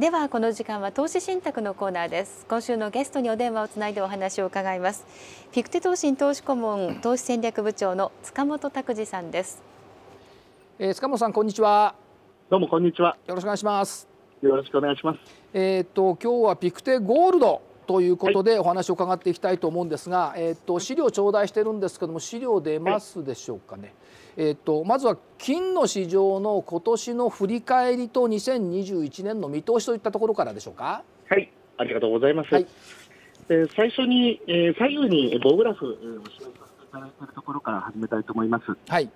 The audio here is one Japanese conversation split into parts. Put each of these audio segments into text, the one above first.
ではこの時間は投資信託のコーナーです。今週のゲストにお電話をつないでお話を伺います。ピクテ投信投資顧問投資戦略部長の塚本拓司さんです、えー、塚本さんこんにちは。どうもこんにちは。よろしくお願いします。よろしくお願いします。えっ、と今日はピクテゴールドということでお話を伺っていきたいと思うんですが、はい、えっ、と資料頂戴してるんですけども資料出ますでしょうかね、はいえーと、まずは金の市場の今年の振り返りと2021年の見通しといったところからでしょうか。はいありがとうございます。はい、えー、最初に、えー、左右に棒グラフ、えー、を示させていただいているところから始めたいと思います。はい。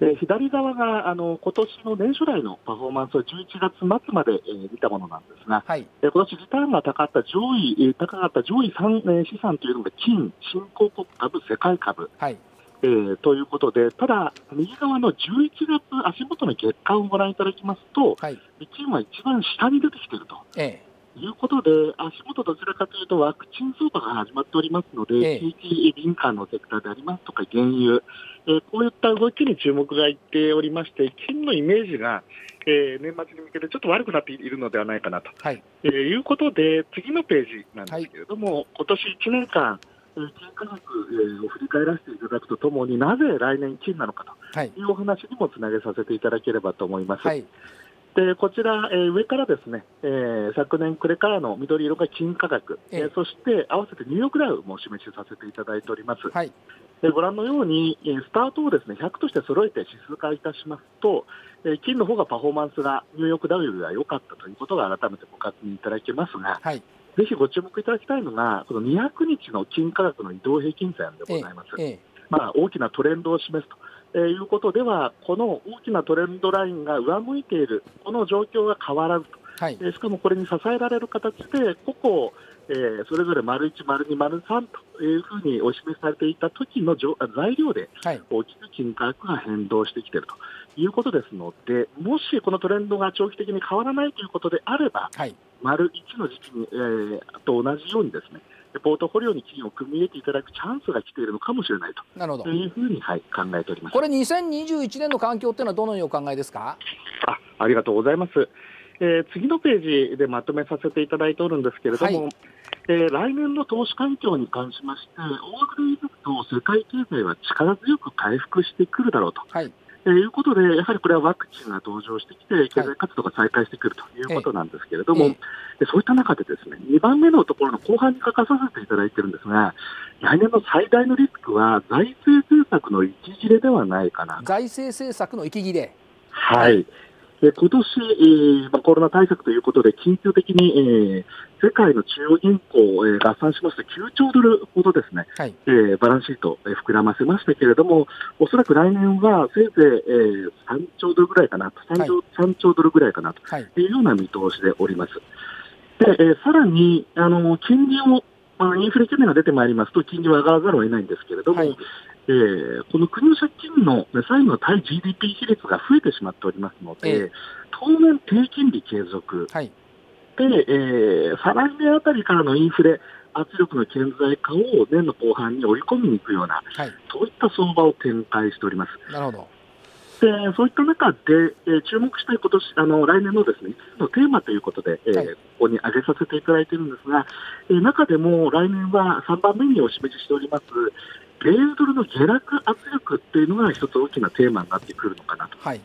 で左側があの今年の年初来のパフォーマンスを11月末まで、えー、見たものなんですが、はい、え今年リターンが高かった上位、えー、高かった上位3、えー、資産というのが金、新興国株、世界株、はい、えー、ということで、ただ、右側の11月、足元の月間をご覧いただきますと、はい、金は一番下に出てきていると。ええいうことで、足元どちらかというと、ワクチン相場が始まっておりますので、ええ、景気敏感のセクターでありますとか、原油、えー、こういった動きに注目がいっておりまして、金のイメージが、えー、年末に向けてちょっと悪くなっているのではないかなと、はい。えー、いうことで、次のページなんですけれども、はい、今年1年間、金価格を振り返らせていただくとともになぜ来年金なのかというお話にもつなげさせていただければと思います。はいでこちら、えー、上からですね、えー、昨年暮れからの緑色が金価格、えー、そして合わせてニューヨークダウも示しさせていただいております。はい、でご覧のように、えー、スタートをですね100として揃えて指数化いたします。と、えー、金の方がパフォーマンスがニューヨークダウよりは良かったということが改めてご確認いただけますが、はい、ぜひご注目いただきたいのが、この200日の金価格の移動平均線でございます。ええ。まあ、大きなトレンドを示すと。えー、いうことでは、この大きなトレンドラインが上向いている、この状況が変わらずと、はい、えー、しかもこれに支えられる形で、個々、えー、それぞれ丸1、丸2、丸3というふうにお示しされていた時の材料で、大きく金価格が変動してきていると。いうことですので、もしこのトレンドが長期的に変わらないということであれば、はい、丸1の時期に、えー、と同じようにですね、ポートフォリオに金を組み入れていただくチャンスが来ているのかもしれないと。なるほど。いうふうに、はい、考えております。これ、2021年の環境っていうのは、どのようにお考えですか？あありがとうございます。えー、次のページでまとめさせていただいておるんですけれども、はい、えー、来年の投資環境に関しまして、大枠で言いますと、世界経済は力強く回復してくるだろうと、はい、ということで、やはりこれはワクチンが登場してきて、経済活動が再開してくるということなんですけれども、はいえそういった中で、ですね2番目のところの後半に書かさせていただいてるんですが、来年の最大のリスクは、財政政策の息切れではないかな。財政政策の息切れ。はい、え今年、えーまあ、コロナ対策ということで、緊急的に、えー、世界の中央銀行を、えー、合算しますと9兆ドルほどですね、はい、えー、バランスシート、えー、膨らませましたけれども、おそらく来年はせいぜい、えー、3兆ドルぐらいかなと、3兆,、はい、3兆ドルぐらいかなというような見通しでおります。で、えー、さらに、あの、金利を、まあ、インフレ懸念が出てまいりますと、金利は上がらざるを得ないんですけれども、はいえー、この国の借金の債務の対 GDP 比率が増えてしまっておりますので、えー、当面、低金利継続、はい、で、えー、再来年あたりからのインフレ、圧力の顕在化を年の後半に織り込みに行くような、はい、そういった相場を展開しております。なるほど。でそういった中で、えー、注目したい今年あの来年のですね5つのテーマということで、えー、はい、ここに挙げさせていただいているんですが、えー、中でも来年は3番目にお示ししております、米ドルの下落圧力っていうのが一つ大きなテーマになってくるのかなと。はい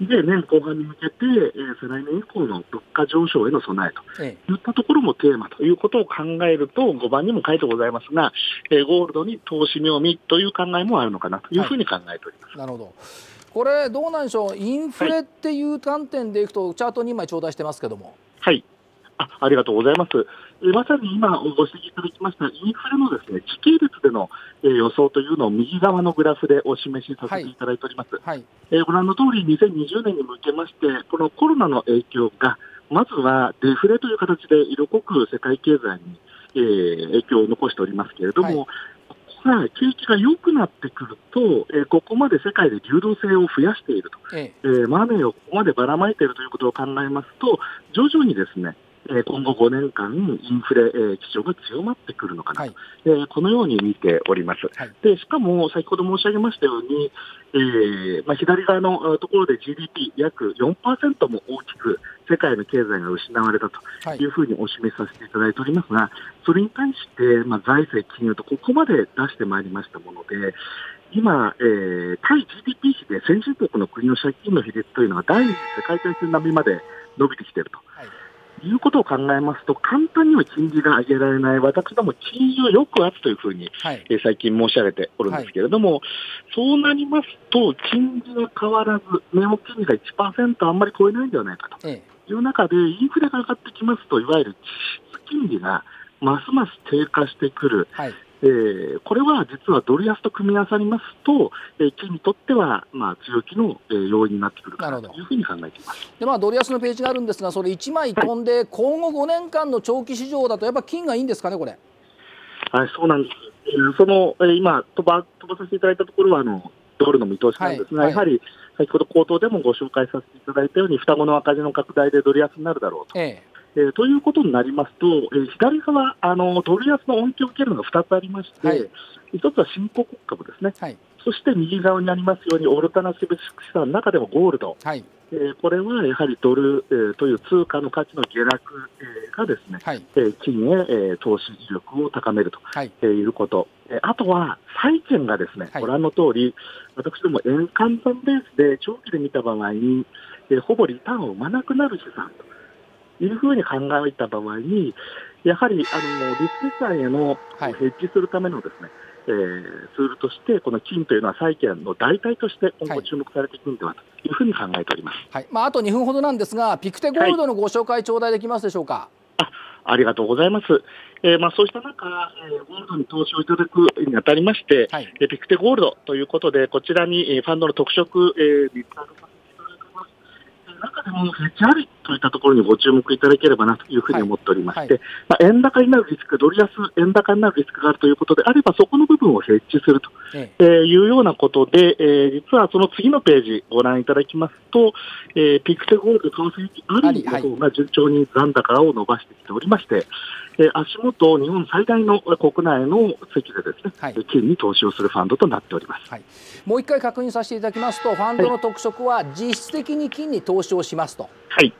で、年後半に向けて、えー、再来年以降の物価上昇への備えといったところもテーマということを考えると、5番にも書いてございますが、えー、ゴールドに投資妙味という考えもあるのかなというふうに考えております。はい、なるほどこれ、どうなんでしょう、インフレっていう観点でいくと、チャート2枚頂戴してますけども。はいあありがとうございます。えまさに今ご指摘いただきましたインフレのですね時系列での、え予想というのを右側のグラフでお示しさせていただいております。はい、えご覧の通り2020年に向けまして、このコロナの影響が、まずはデフレという形で色濃く世界経済に、えー、影響を残しておりますけれども、はい。が景気が良くなってくると、えー、ここまで世界で流動性を増やしていると、ええ。ー、マネーをここまでばらまいているということを考えますと、徐々にですね、え今後5年間、インフレ、え基調が強まってくるのかなと、はい、えこのように見ております。はい、でしかも、先ほど申し上げましたように、えー、まあ、左側のところで GDP 約4%も大きく世界の経済が失われたとい。うふうにお示しさせていただいておりますが、それに対して、まあ、財政、金融とここまで出してまいりましたもので、今、えー、対 GDP 比で先進国の国の借金の比率というのが第二次世界大戦並みまで伸びてきていると。はいいうことを考えますと、簡単には金利が上げられない、私ども金利をよくあつというふうに、はい、え最近申し上げておるんですけれども、はい、そうなりますと、金利が変わらず、名目金利が1%あんまり超えないんではないかと。いう中で、インフレが上がってきますと、いわゆる実質金利がますます低下してくる、はい、えー、これは実はドル安と組み合わさりますと、えー、金にとっては、まあ、強気の、えー、要因になってくるかなというふうに考えていますで、まあ、ドル安のページがあるんですが、それ1枚飛んで、はい、今後5年間の長期市場だと、やっぱ金がいいんですかね、これ？はい、そうなんです。その、えー、今飛ば、飛ばさせていただいたところは、あの、ドルの見通しなんですが、はい、やはり先ほど口頭でもご紹介させていただいたように、双子の赤字の拡大でドル安になるだろうと。えええー、ということになりますと、えー、左側、あのドル安の恩恵を受けるのが2つありまして、はい、1つは新興国株ですね、はい、そして右側にありますように、オルタナティブ資産の中でもゴールド、はい、えー、これはやはりドル、えー、という通貨の価値の下落、えー、がですね、はい、えー、金へ、えー、投資意力を高めると、はい。えー、いうこと、えー、あとは債券がですね、ご覧の通り、私ども円換算ベースで長期で見た場合に、えー、ほぼリターンを生まなくなる資産と。いうふうに考えた場合に、やはりあのリスク資産へのヘッジするためのですね、はい、えー、ツールとして、この金というのは債券の代替として今後注目されていくんではというふうに考えております、はいまあ、あと2分ほどなんですが、ピクテゴールドのご紹介、頂戴できますでしょうか？あありがとうございます。えー、まあ、そうした中、えー、ゴールドに投資をいただくにあたりまして、はい、えピクテゴールドということで、こちらに、えファンドの特色、えー、リストさせていただきます。中でもヘッジありといったところにご注目いただければなというふうに思っておりまして、はい。はい、まあ、円高になるリスク、ドル安円高になるリスクがあるということであれば、そこの部分をヘッジすると、ええ。いうようなことで、えー、実はその次のページご覧いただきますと、えー、ピクテゴールド為替ありの方が順調に残高を伸ばしてきておりまして、え足元、日本最大の国内の席でですね、はい、金に投資をするファンドとなっております、はい、もう一回確認させていただきますと、ファンドの特色は実質的に金に投資をしますと。はい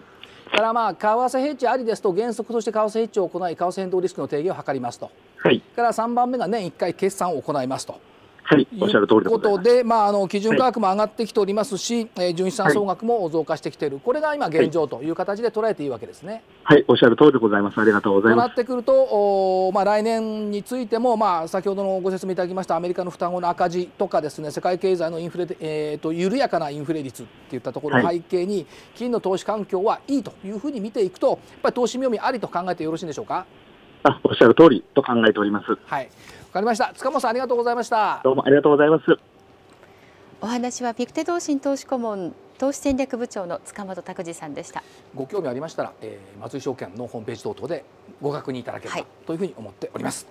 からまあ為替ヘッジありですと原則として為替ヘッジを行い為替変動リスクの定義を図りますと、はい、から3番目が年1回決算を行いますと。はい、おっしゃる通りでことで、まあ、あの基準価格も上がってきておりますし、はい、純資産総額も増加してきている、これが今、現状という形で捉えていいわけですね。はい、おっしゃる通りでございます。ありがとうございます。となってくると、おまあ、来年についても、まあ、先ほどのご説明いただきましたアメリカの負担後の赤字とかですね、世界経済のインフレ、えーと、緩やかなインフレ率っていったところを背景に、金の投資環境はいいというふうに見ていくと、やっぱり投資妙味ありと考えてよろしいんでしょうか？あおっしゃる通りと考えております。はい。かりました。塚本さんありがとうございました。どうもありがとうございます。お話はピクテ同心投資顧問投資戦略部長の塚本拓司さんでした。ご興味ありましたら、えー、松井証券のホームページ等々でご確認いただければ、はい、というふうに思っております